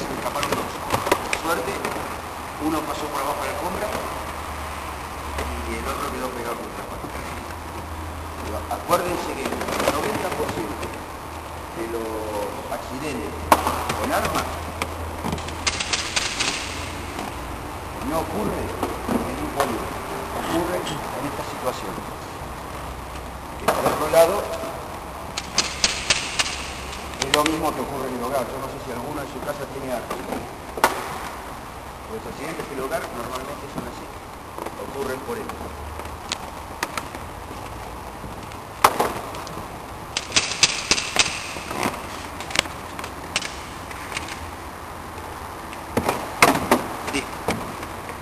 escaparon dos. Suerte, uno pasó por abajo de la alfombra y el otro quedó pegado contra la pared. Pero Acuérdense que el 90% de los accidentes con armas no ocurre en un polígono, ocurre en esta situación. Que por otro lado, lo mismo que ocurre en el hogar. Yo no sé si alguno en su casa tiene armas. Los accidentes del hogar normalmente son así, ocurren por esto.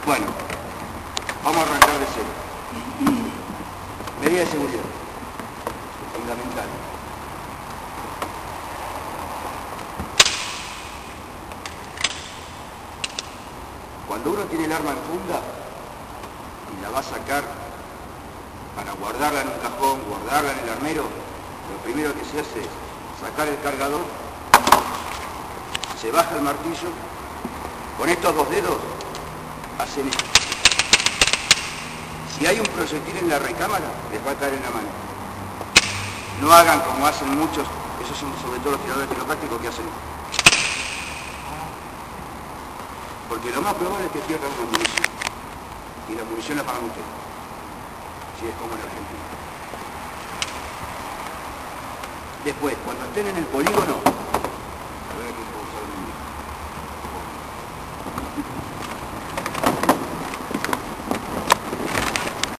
Bueno, vamos a arrancar de. Medida de seguridad. Fundamental. Cuando uno tiene el arma en funda y la va a sacar para guardarla en un cajón, guardarla en el armero, lo primero que se hace es sacar el cargador, se baja el martillo, con estos dos dedos hacen esto. Si hay un proyectil en la recámara, les va a caer en la mano. No hagan como hacen muchos, esos son sobre todo los tiradores quiroprácticos que hacen esto. Porque lo más probable es que pierdan una munición. Y la munición la pagan ustedes. Si es como en Argentina. Después, cuando estén en el polígono, a ver